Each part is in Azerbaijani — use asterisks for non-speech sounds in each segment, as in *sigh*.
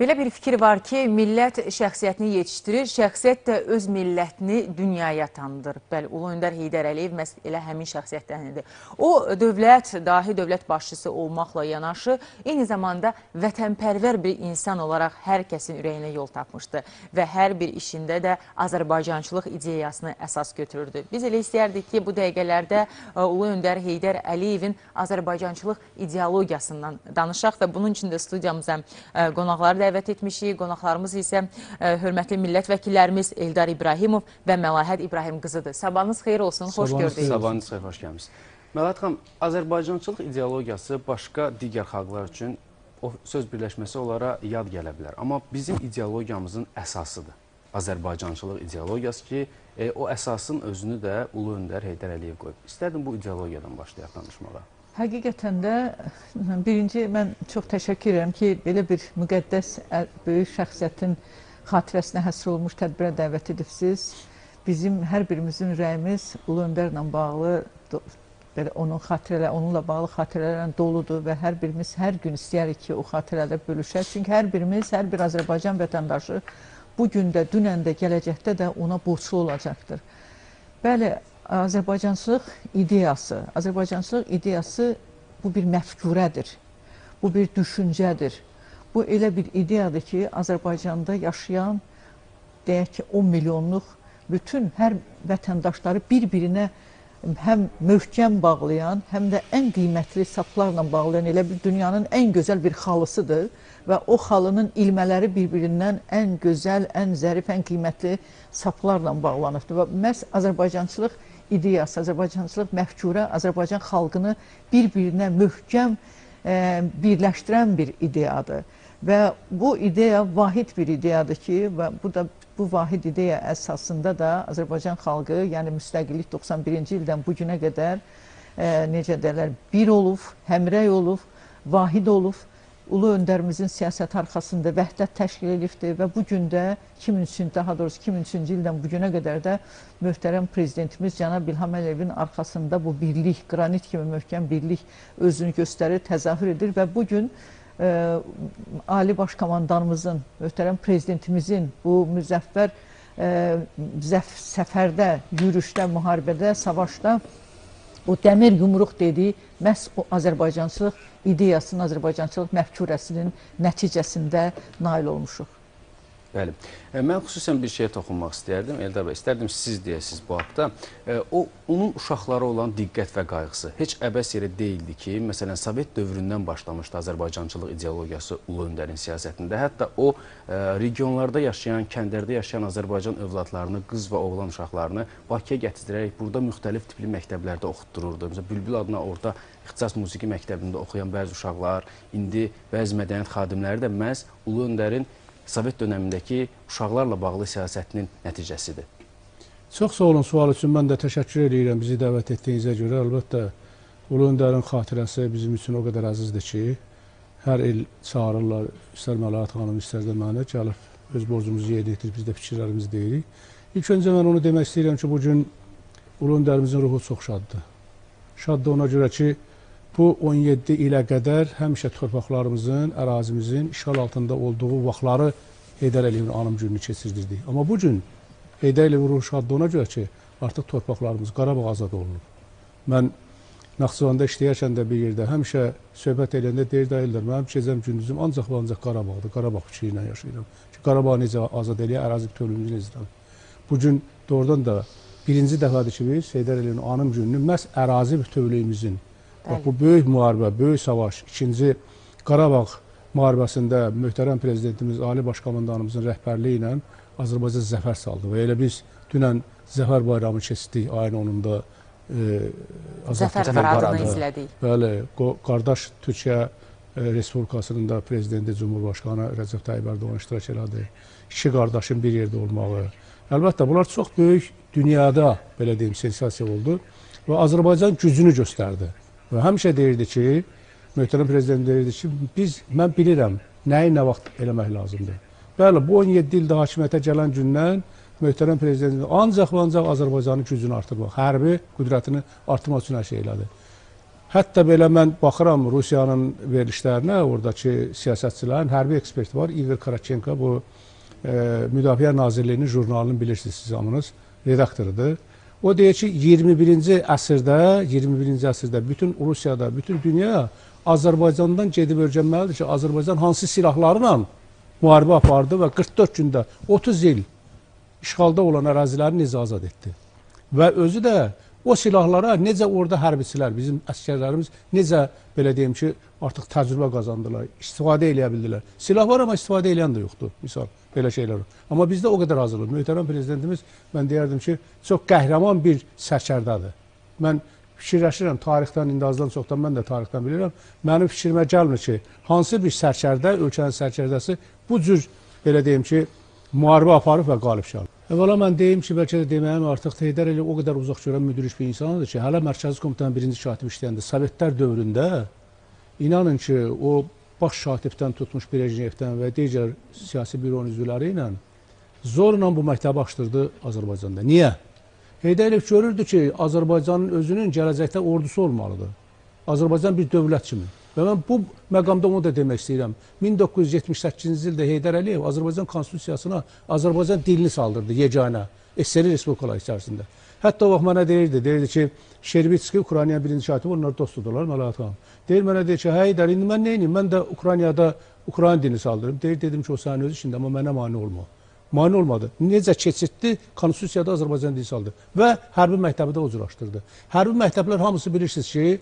Belə bir fikir var ki, millət şəxsiyyətini yetişdirir, şəxsiyyət də öz millətini dünyaya tanıdır. Bəli, Ulu Öndər Heydər Əliyev məhz elə həmin şəxsiyyətləridir. O, dövlət, dahi dövlət başçısı olmaqla yanaşı, eyni zamanda vətənpərvər bir insan olaraq hər kəsin ürəyinə yol tapmışdı və hər bir işində də Azərbaycançılıq ideyasını əsas götürürdü. Biz elə istəyərdik ki, bu dəqiqələrdə e, Ulu Öndər Heydər Əliyevin Azərbaycançılıq ideologiyasından danışaq və bunun üçün də studiyamıza e, qonaqları da dəvət etmişik. Qonaqlarımız isə e, hörmətli millət vəkillərimiz Eldar İbrahimov və Məlahət İbrahim qızıdır. Sabahınız xeyir olsun, xoş gördük. Sabahınız xeyir, xoş gəlmişsiniz. Məlahət xanım, Azərbaycançılıq ideologiyası başqa digər xalqlar üçün o söz birləşməsi onlara yad gələ bilər. Amma bizim ideologiyamızın əsasıdır. Azərbaycançılıq ideologiyası ki, e, o əsasın özünü də Ulu Öndər Heydər Əliyev qoyub. İstərdim bu ideologiyadan başlayaq danışmağa. Həqiqətən də birinci mən çox təşəkkür edirəm ki, belə bir müqəddəs böyük şəxsiyyətin xatirəsinə həsr olunmuş tədbirə dəvət edibsiz. Bizim hər birimizin ürəyimiz Ulu Öndərlə bağlı belə onun xatirələri, onunla bağlı xatirələrlə doludur və hər birimiz hər gün istəyirik ki, o xatirələrdə bölüşək. Çünki hər birimiz, hər bir Azərbaycan vətəndaşı bu gün də, dünən də, gələcəkdə də ona borclu olacaqdır. Bəli, Azərbaycançılıq ideyası, Azərbaycançılıq ideyası bu bir məfkurədir, bu bir düşüncədir. Bu elə bir ideyadır ki, Azərbaycanda yaşayan, deyək ki, 10 milyonluq bütün hər vətəndaşları bir-birinə həm möhkəm bağlayan, həm də ən qiymətli saplarla bağlayan elə bir dünyanın ən gözəl bir xalısıdır və o xalının ilmələri bir-birindən ən gözəl, ən zərif, ən qiymətli saplarla bağlanıbdır və məhz Azərbaycançılıq ideyası, Azərbaycançılıq məfkurə Azərbaycan xalqını bir-birinə möhkəm e, birləşdirən bir ideyadır. Və bu ideya vahid bir ideyadır ki, və bu da bu vahid ideya əsasında da Azərbaycan xalqı, yəni müstəqillik 91-ci ildən bu günə qədər e, necə deyirlər, bir olub, həmrəy olub, vahid olub Ulu öndərimizin siyasət arxasında vəhdət təşkil edibdir və bu gün də 2003, daha doğrusu 2003-cü ildən bu günə qədər də möhtərəm prezidentimiz cənab İlham Əliyevin arxasında bu birlik, qranit kimi möhkəm birlik özünü göstərir, təzahür edir və bu gün e, Ali Baş Komandanımızın, möhtərəm prezidentimizin bu müzəffər e, zəf səfərdə, yürüşdə, müharibədə, savaşda o dəmir yumruq dediyi məhz o Azərbaycançılıq ideyasının, Azərbaycançılıq məfkurəsinin nəticəsində nail olmuşuq. Bəli. E, mən xüsusən bir şeyə toxunmaq istəyərdim. Eldar bəy, istərdim siz deyəsiniz bu haqda. E, o onun uşaqlara olan diqqət və qayğısı heç əbəs yerə deyildi ki, məsələn, Sovet dövründən başlamışdı Azərbaycançılıq ideologiyası Ulu Öndərin siyasətində. Hətta o e, regionlarda yaşayan, kəndlərdə yaşayan Azərbaycan övladlarını, qız və oğlan uşaqlarını Bakıya gətirərək burada müxtəlif tipli məktəblərdə oxutdururdu. Məsələn, Bülbül adına orada ixtisas musiqi məktəbində oxuyan bəzi uşaqlar, indi bəzi mədəniyyət xadimləri də məhz Ulu Öndərin Sovet dönəmindəki uşaqlarla bağlı siyasətinin nəticəsidir. Çox sağ olun sual üçün. Mən də təşəkkür edirəm bizi dəvət etdiyinizə görə. Əlbəttə, Ulu Öndərin xatirəsi bizim üçün o qədər əzizdir ki, hər il çağırırlar, istər Məlahət xanım, istər də mənə gəlib öz borcumuzu yerinə yetirib, biz də fikirlərimizi deyirik. İlk öncə mən onu demək istəyirəm ki, bugün Ulu Öndərimizin ruhu çox şaddır. Şaddır ona görə ki, Bu 17 ilə qədər həmişə torpaqlarımızın, ərazimizin işğal altında olduğu vaxtları Heydər Əliyevin anım gününü keçirdirdik. Amma bu gün Heydər Əliyev ruhu şaddır ona görə ki, artıq torpaqlarımız Qarabağ azad olunub. Mən Naxçıvanda işləyərkən də bir yerdə həmişə söhbət edəndə deyir dəyildir. Mənim gecəm gündüzüm ancaq və ancaq Qarabağdır. Qarabağ fikri ilə yaşayıram. Ki Qarabağ necə azad eləyə, ərazi bütövlüyümüzü necə Bu gün doğrudan da birinci dəfədir ki, biz Heydər Əliyevin anım gününü məhz ərazi bütövlüyümüzün Bax, bu böyük müharibə, böyük savaş, ikinci Qarabağ müharibəsində möhtərəm prezidentimiz, Ali Baş Komandanımızın rəhbərliyi ilə Azərbaycan zəfər saldı və elə biz dünən Zəfər bayramı keçdik ayın 10-unda e, Zəfər paradını izlədik. Bəli, qardaş Türkiyə e, Respublikasının da prezidenti Cumhurbaşqanı Rəcəb Tayyib Ərdoğan iştirak elədi. İki qardaşın bir yerdə olmağı. Əlbəttə, bunlar çox böyük dünyada, belə deyim, sensasiya oldu və Azərbaycan gücünü göstərdi. Və həmişə deyirdi ki, möhtərəm prezident deyirdi ki, biz mən bilirəm nəyi nə vaxt eləmək lazımdır. Bəli, bu 17 ildə hakimiyyətə gələn gündən möhtərəm prezident ancaq və ancaq Azərbaycanın gücünü artırmaq, hərbi qüdrətini artırmaq üçün hər şey elədi. Hətta belə mən baxıram Rusiyanın verilişlərinə, oradakı siyasətçilərin hərbi eksperti var, Igor Karachenko bu e, Müdafiə Nazirliyinin jurnalının bilirsiniz siz hamınız redaktorudur. O deyir ki, 21-ci əsrdə, 21-ci əsrdə bütün Rusiyada, bütün dünya Azərbaycandan gedib öyrənməlidir ki, Azərbaycan hansı silahlarla müharibə apardı və 44 gündə 30 il işğalda olan əraziləri necə azad etdi. Və özü də o silahlara necə orada hərbiçilər, bizim əskərlərimiz necə belə deyim ki, artıq təcrübə qazandılar, istifadə eləyə bildilər. Silah var amma istifadə eləyən də yoxdur, misal belə şeylər. Amma bizdə o qədər hazırlıq. Möhtərəm prezidentimiz mən deyərdim ki, çox qəhrəman bir sərkərdədir. Mən fikirləşirəm tarixdən, indi azdan çoxdan mən də tarixdən bilirəm. Mənim fikrimə gəlmir ki, hansı bir sərkərdə, ölkənin sərkərdəsi bu cür belə deyim ki, müharibə aparıb və qalib gəlib. Əvvəla mən deyim ki, bəlkə də deməyim artıq Heydər Əliyev o qədər uzaq görən müdiriş bir insandır ki, hələ Mərkəzi Komitənin birinci katibi işləyəndə Sovetlər dövründə inanın ki, o baş katibdən tutmuş Brejnevdən və digər siyasi büronun üzvləri ilə zorla bu məktəbi açdırdı Azərbaycanda. Niyə? Heydər Əliyev görürdü ki, Azərbaycanın özünün gələcəkdə ordusu olmalıdır. Azərbaycan bir dövlət kimi. Və mən bu məqamda onu da demək istəyirəm. 1978-ci ildə Heydər Əliyev Azərbaycan konstitusiyasına Azərbaycan dilini saldırdı yeganə SSR Respublikaları içərisində. Hətta o vaxt mənə deyirdi, deyirdi ki, Şerbitski Ukraynaya birinci katibi, onlar dostudurlar, Məlahət xanım. Deyir mənə deyir ki, Heydər, indi mən neyinim? Mən də Ukraynada Ukrayna dilini saldırım. Deyir, dedim ki, o sənin öz işində, amma mənə mane olma. Mane olmadı. Necə keçirtdi? Konstitusiyada Azərbaycan dili saldı və hərbi məktəbi də o cür açdırdı. Hərbi məktəblər hamısı bilirsiniz ki,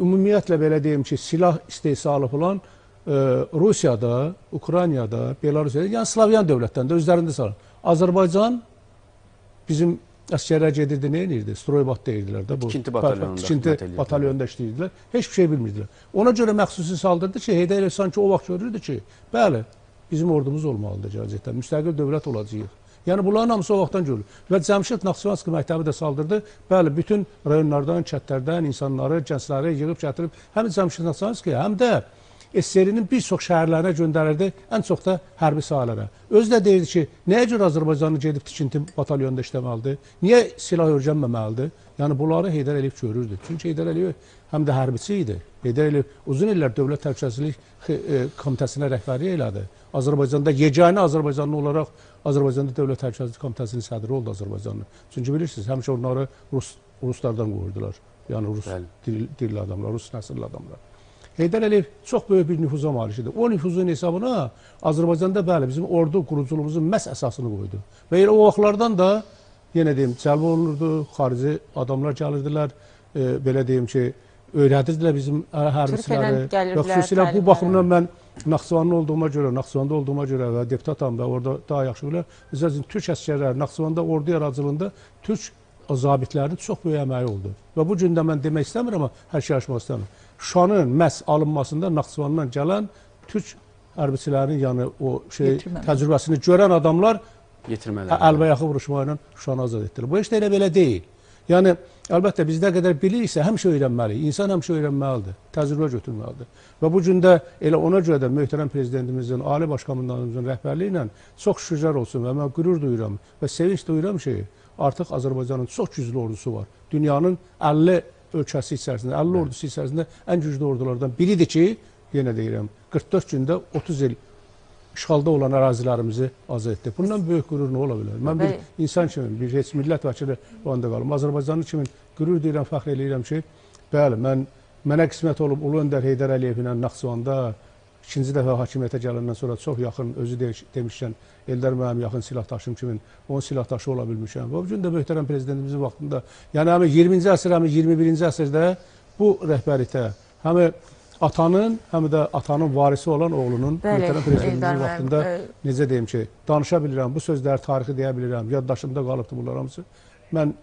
ümumiyyətlə belə deyim ki, silah istehsalı falan e, Rusiyada, Ukraynada, Belarusiyada, yəni Slavyan dövlətlərində özlərində salır. Azərbaycan bizim əsgərlər gedirdi, nə edirdi? Stroybat deyirdilər də bu. Tikinti batalyonunda Tikinti batalyonunda işləyirdilər. Heç bir şey bilmirdilər. Ona görə məxsusi saldırdı ki, Heydər sanki o vaxt görürdü ki, bəli, bizim ordumuz olmalıdır gələcəkdə. Müstəqil dövlət olacağıq. Yəni bunların hamısı o vaxtdan görülür. Və Cəmşid Naxçıvanski məktəbi də saldırdı. Bəli, bütün rayonlardan, kəndlərdən insanları, gəncləri yığıb gətirib həm Cəmşid Naxçıvanskiyə, həm də SSR-nin bir çox şəhərlərinə göndərirdi, ən çox da hərbi sahələrə. Özü də deyirdi ki, nəyə görə Azərbaycanlı gedib tikinti batalyonunda işləməlidir? Niyə silah öyrənməməlidir? Yəni bunları Heydər Əliyev görürdü. Çünki Heydər Əliyev həm də hərbiçi idi. Heydər Əliyev uzun illər Dövlət Təhlükəsizlik e, Komitəsinə rəhbərlik elədi. Azərbaycanda yeganə Azərbaycanlı olaraq Azərbaycanda Dövlət Təhlükəsizlik Komitəsinin sədri oldu Azərbaycanlı. Çünki bilirsiniz, həmişə onları Rus ruslardan qoyurdular. Yəni Rus dil, dilli adamlar, Rus nəsilli adamlar. Heydər Əliyev çox böyük bir nüfuza malik idi. O nüfuzun hesabına Azərbaycanda bəli bizim ordu quruculuğumuzun məhz əsasını qoydu. Və elə o vaxtlardan da yenə deyim cəlb olunurdu, xarici adamlar gəlirdilər, e, belə deyim ki, öyrədirdilər bizim hərbiçiləri. Türkiyədən gəlirdilər, Və xüsusilə bu baxımdan mən Naxçıvanlı olduğuma görə, Naxçıvanda olduğuma görə və deputatam və orada daha yaxşı bilir. Məsələn, türk əsgərləri Naxçıvanda ordu yaradıcılığında türk zabitlərinin çox böyük əməyi oldu. Və bu gün də mən demək istəmirəm, amma hər şey aşmaq istəmirəm. Şuşanın məhz alınmasında Naxçıvandan gələn türk hərbiçilərinin yəni o şey Yetirməmək. təcrübəsini görən adamlar Yetirmələr. əlbəyaxı vuruşma ilə Şuşanı azad etdilər. Bu heç də elə belə deyil. Yəni əlbəttə biz nə qədər biliriksə həmişə öyrənməliyik. İnsan həmişə öyrənməlidir, təcrübə götürməlidir. Və bu gün də elə ona görə də möhtərəm prezidentimizin, ali baş komandanımızın rəhbərliyi ilə çox şükürlər olsun və mən qürur duyuram və sevinç duyuram ki, artıq Azərbaycanın çox güclü ordusu var. Dünyanın 50 ölkəsi içərisində, 50 ordusu içərisində ən güclü ordulardan biridir ki, yenə deyirəm, 44 gündə 30 il işğalda olan ərazilərimizi azad etdik. Bundan böyük qürur nə ola bilər? Mən bir Bəli. insan kimi, bir heç millət vəkili o anda qalım. Azərbaycanlı kimi qürur deyirəm, fəxr eləyirəm ki, bəli, mən mənə qismət olub Ulu Öndər Heydər Əliyev ilə Naxçıvanda ikinci dəfə hakimiyyətə gələndən sonra çox yaxın özü de demişkən Eldar mənim yaxın silahdaşım kimi onun silahdaşı ola bilmişəm. Və bu gün də möhtərəm prezidentimizin vaxtında, yəni həm 20-ci əsr, həm 21-ci əsrdə bu rəhbərlikdə həm atanın, həm də atanın varisi olan oğlunun möhtərəm prezidentimizin müəllim, vaxtında necə deyim ki, danışa bilirəm, bu sözləri tarixi deyə bilirəm, yaddaşımda qalıbdı bunlar hamısı. Mən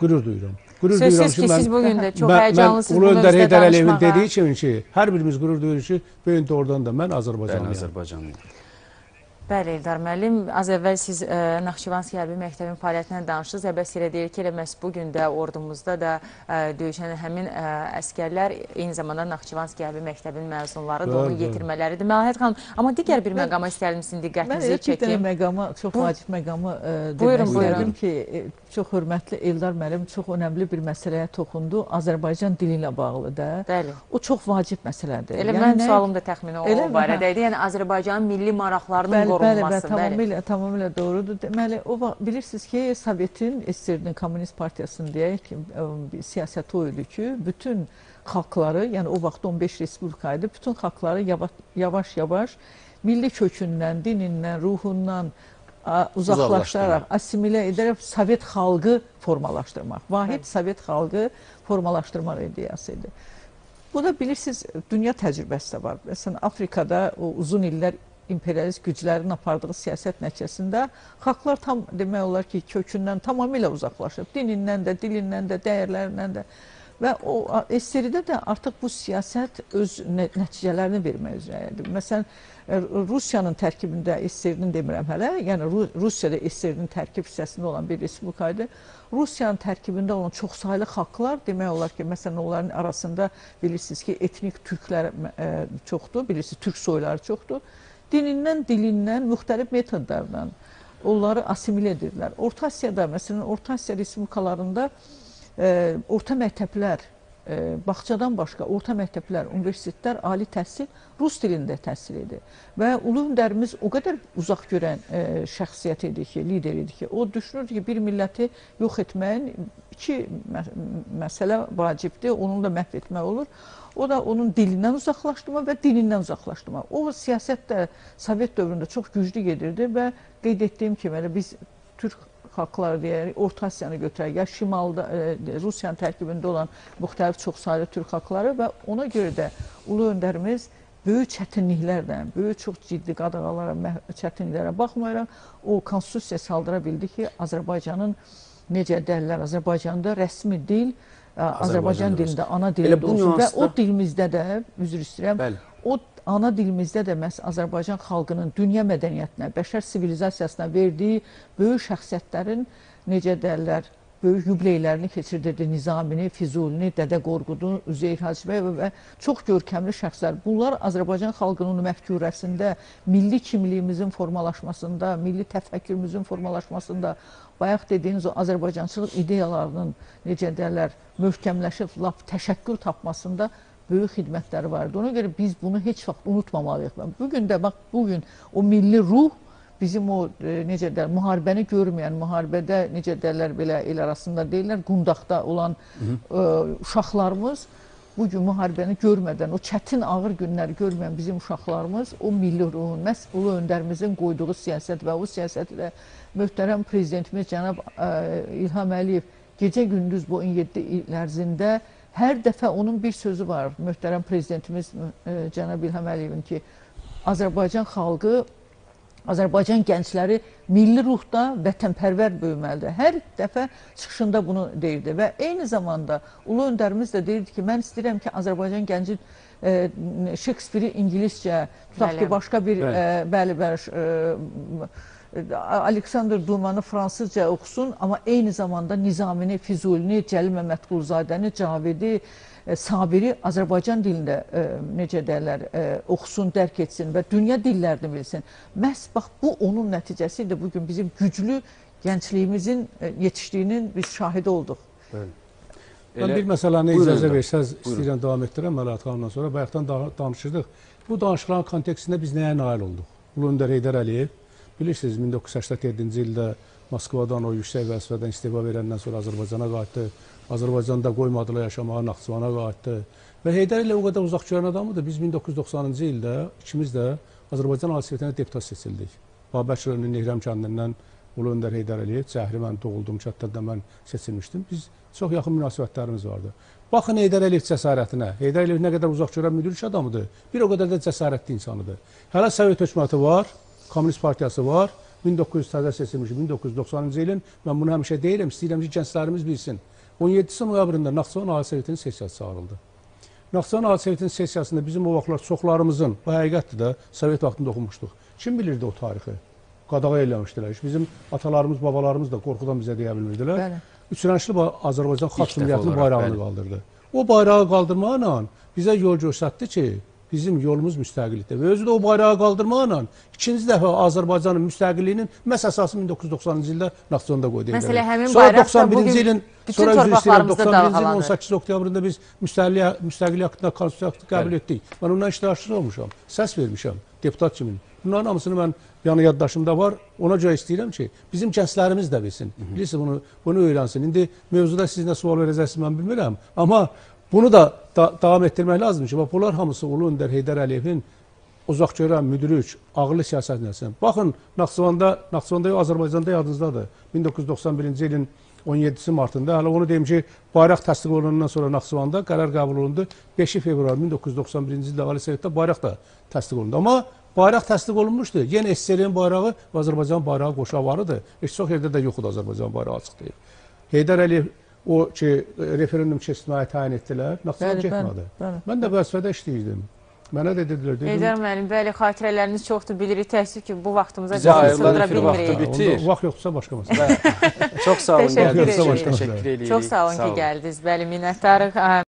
qürur duyuram. Qürur duyuram Sözsüz ki, siz bugün də çox mən, həyəcanlısınız mən Ulu Öndər Heydər Əliyevin dediyi kimi ki, hər birimiz qürur duyuruq ki, bu gün də oradan da mən Bəli, Azərbaycanlıyam. Azərbaycanlı. Bəli, Eldar müəllim, az əvvəl siz ə, Naxçıvanski hərbi məktəbin fəaliyyətindən danışdınız. Əbəs yerə deyir ki, elə məhz bu gün də ordumuzda da ə, döyüşən həmin ə, əskərlər eyni zamanda Naxçıvanski hərbi məktəbin məzunlarıdır, Bəli, onu yetirmələridir. Məlahət xanım, amma digər bir Mən- məqama istərdim sizin Mən diqqətinizi elə bir dənə çəkim. məqama, çox vacib məqamı ə, demək Buyurun, istərdim buyurun. ki, e, çox hörmətli Eldar müəllim çox önəmli bir məsələyə toxundu. Azərbaycan dili ilə bağlı da. Bəli. O çox vacib məsələdir. Elə Yəni mənim sualım da təxminən o barədə idi. Yəni Azərbaycanın milli maraqlarının Bəli, bəli, bəli, qorunması. tamamilə, tamamilə doğrudur. Deməli, o bilirsiniz ki, Sovetin, SSR-nin Kommunist Partiyasının deyək ki, bir siyasəti o idi ki, bütün xalqları, yəni o vaxt 15 respublika idi, bütün xalqları yava- yavaş-yavaş milli kökündən, dinindən, ruhundan uzaqlaşdıraraq, assimilə edərək Sovet xalqı formalaşdırmaq. Vahid Sovet xalqı formalaşdırmaq ideyası idi. Bu da bilirsiniz dünya təcrübəsi də var. Məsələn Afrikada o uzun illər imperialist güclərin apardığı siyasət nəticəsində xalqlar tam demək olar ki, kökündən tamamilə uzaqlaşıb. Dinindən də, dilindən də, dəyərlərindən də və o SSR-də də artıq bu siyasət öz nə nəticələrini vermək üzrədir. Məsələn, e, Rusiyanın tərkibində SSR-nin demirəm hələ, yəni Ru Rusiyada SSR-nin tərkib hissəsində olan bir respublika idi. Rusiyanın tərkibində olan çoxsaylı xalqlar demək olar ki, məsələn onların arasında bilirsiniz ki, etnik türklər ə, çoxdur, bilirsiniz türk soyları çoxdur. Dinindən, dilindən, müxtəlif metodlarla onları assimilə edirlər. Orta Asiyada, məsələn, Orta Asiya respublikalarında orta məktəblər, ə, bağçadan başqa orta məktəblər, universitetlər, ali təhsil rus dilində təhsil edir. Və Ulu Öndərimiz o qədər uzaq görən ə, şəxsiyyət idi ki, lider idi ki, o düşünürdü ki, bir milləti yox etməyin iki mə məsələ vacibdir, onu da məhv etmək olur. O da onun dilindən uzaqlaşdırma və dinindən uzaqlaşdırma. O siyasət də Sovet dövründə çox güclü gedirdi və qeyd etdiyim kimi elə biz Türk xalqları deyərik, Orta Asiyanı götürək, ya şimalda e, Rusiyanın tərkibində olan müxtəlif çoxsaylı türk xalqları və ona görə də ulu öndərimiz böyük çətinliklərlə, böyük çox ciddi qadağalara, çətinliklərə baxmayaraq o konstitusiya saldıra bildi ki, Azərbaycanın necə deyirlər, Azərbaycanda rəsmi dil ə, Azərbaycan dilində dilində ana dilində olsun və nüansda- o dilimizdə də üzr istəyirəm. Bəli. O ana dilimizdə də məhz Azərbaycan xalqının dünya mədəniyyətinə, bəşər sivilizasiyasına verdiyi böyük şəxsiyyətlərin necə deyirlər, böyük yubileylərini keçirdirdi. Nizamini, Füzulini, Dədə Qorqudu, Üzeyir Hacıbəyov və çox görkəmli şəxslər. Bunlar Azərbaycan xalqının məfkurəsində, milli kimliyimizin formalaşmasında, milli təfəkkürümüzün formalaşmasında, bayaq dediyiniz o Azərbaycançılıq ideyalarının necə deyirlər, möhkəmləşib lap təşəkkür tapmasında böyük xidmətləri vardı. Ona görə biz bunu heç vaxt unutmamalıyıq. Bu gün də bax bu gün o milli ruh bizim o e, necə deyirlər, müharibəni görməyən, müharibədə necə deyirlər belə el arasında deyirlər, qundaqda olan ə, uşaqlarımız bu gün müharibəni görmədən, o çətin ağır günləri görməyən bizim uşaqlarımız o milli ruhun, məhz ulu öndərimizin qoyduğu siyasət və o siyasəti də möhtərəm prezidentimiz cənab ə, İlham Əliyev gecə-gündüz bu 17 il ərzində hər dəfə onun bir sözü var. Möhtərəm prezidentimiz ə, cənab İlham Əliyevin ki, Azərbaycan xalqı Azərbaycan gəncləri milli ruhda vətənpərvər böyüməlidir. Hər dəfə çıxışında bunu deyirdi və eyni zamanda ulu öndərimiz də deyirdi ki, mən istəyirəm ki, Azərbaycan gənci e, Shakespeare-i ingiliscə, tutaq ki, başqa bir Bəli. e, bəli, bəli, e, Aleksandr Dumanı fransızca oxusun, amma eyni zamanda Nizamini, Füzulini, Cəlil Məmmədquluzadəni, Cavidi, e, Sabiri Azərbaycan dilində e, necə deyirlər, e, oxusun, dərk etsin və dünya dillərini bilsin. Məhz bax bu onun nəticəsi idi bu gün bizim güclü gəncliyimizin e, yetişdiyinin biz şahidi olduq. Bəli. Mən bir məsələni Buyurun icazə versəz, istəyirəm davam etdirəm Mələt xanımdan sonra. Bayaqdan da danışırdıq. Bu danışıqların kontekstində biz nəyə nail olduq? Ulu Öndər Heydər Əliyev bilirsiniz 1987-ci ildə Moskvadan o yüksək vəzifədən istifa verəndən sonra Azərbaycana qayıtdı. Azərbaycanda qoymadılar yaşamağa, Naxçıvana qayıtdı. Və Heydər ilə o qədər uzaq görən adamdır. Biz 1990-cı ildə ikimiz də Azərbaycan Ali Sovetinə deputat seçildik. Babək rayonunun Nehrəm kəndindən Ulu Öndər Heydər Əliyev, Cəhri mən doğulduğum kənddə mən seçilmişdim. Biz çox yaxın münasibətlərimiz vardı. Baxın Heydər Əliyev cəsarətinə. Heydər Əliyev nə qədər uzaq görən müdrik adamıdır, bir o qədər də cəsarətli insanıdır. Hələ Sovet hökuməti var, Kommunist partiyası var. 1900 təzə seçilmiş 1990-cı ilin mən bunu həmişə deyirəm, istəyirəm ki, gənclərimiz bilsin. 17 noyabrında Naxçıvan Ali Sovetinin sessiyası çağırıldı. Naxçıvan Ali Sovetinin sessiyasında bizim o vaxtlar çoxlarımızın, bu həqiqətdir də, Sovet vaxtında oxumuşduq. Kim bilirdi o tarixi? Qadağa eləmişdilər. Bizim atalarımız, babalarımız da qorxudan bizə deyə bilmirdilər. Bəli. Üçrəngli ba- Azərbaycan Xalq Cümhuriyyətinin bayrağını bəli. qaldırdı. O bayrağı qaldırmaqla bizə yol göstərdi ki, bizim yolumuz müstəqillikdir. Və özü də o bayrağı qaldırmaqla ikinci dəfə Azərbaycanın müstəqilliyinin məhz əsası 1990-cı ildə Naxçıvanda qoydu. Məsələ həmin Sonra bayraq da 91-ci bugün ilin bütün sonra üzr istəyirəm, torpaqlarımızda 91-ci ilin dalğalanır. 18 oktyabrında biz müstəqillik müstəqillik haqqında konstitusiya qəbul etdik. Mən ondan iştirakçı olmuşam, səs vermişəm deputat kimi. Bunların hamısını mən yəni yaddaşımda var. Ona görə istəyirəm ki, bizim gənclərimiz də bilsin. Bilirsiniz bunu bunu öyrənsin. İndi mövzuda siz nə sual verəcəksiniz mən bilmirəm, amma bunu da, da davam etdirmək lazımdır ki, bax bunlar hamısı Ulu Öndər Heydər Əliyevin uzaq görən, müdrik, ağıllı siyasət nəsil. Baxın, Naxçıvanda, Naxçıvanda Azərbaycanda yadınızdadır. 1991-ci ilin 17-si martında, hələ onu deyim ki, bayraq təsdiq olunandan sonra Naxçıvanda qərar qəbul olundu. 5 fevral 1991-ci ildə Ali Sovetdə bayraq da təsdiq olundu. Amma bayraq təsdiq olunmuşdu. Yenə SSR-in bayrağı və Azərbaycan bayrağı qoşa varıdır. Heç çox yerdə də yoxdur Azərbaycan bayrağı açıq deyil. Heydər Əliyev o ki, referendum keçirməyə təyin etdilər, Naxçıvan Bəli, bəli, getmədi. bəli. Mən də vəzifədə işləyirdim. Mənə də dedilər, dedim, Heydər müəllim, bəli, xatirələriniz çoxdur, bilirik. Təəssüf ki, bu vaxtımıza ayrılan sığdıra bilmirik. bitir. Vaxt yoxdursa başqa məsələ. *laughs* Çox sağ olun edirik. Təşəkkür edirik. Çox sağ olun ki, gəldiniz. Bəli, minnətdarıq.